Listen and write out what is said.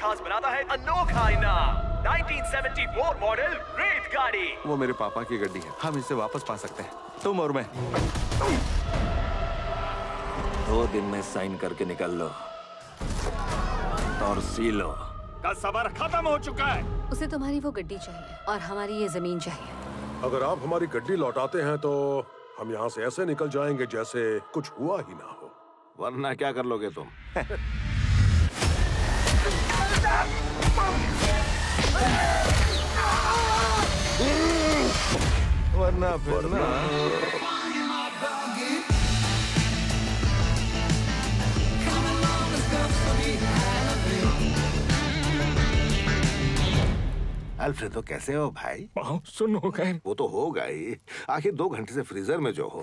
खास बनाता है अनोखा इनाम. 1974 मॉडल रेत गाड़ी. वो मेरे पापा की गड्डी है। हम इसे वापस पा सकते हैं। तुम और मैं। दो दिन में साइन करके निकल लो। और सी लो। का सबर खत्म हो चुका है। उसे तुम्हारी वो गड्डी चाहिए और हमारी ये ज़मीन चाहिए। अगर आप हमारी गड्डी लौटाते हैं तो हम यहाँ से ऐसे निकल जाएँगे जैसे कुछ हुआ ही ना हो। वरना क्या कर लोगे तुम? वरना फिर ना। अल्फ्रेडो कैसे हो भाई? सुन हो गए वो तो होगा ही। आखिर दो घंटे से फ्रीजर में जो हो।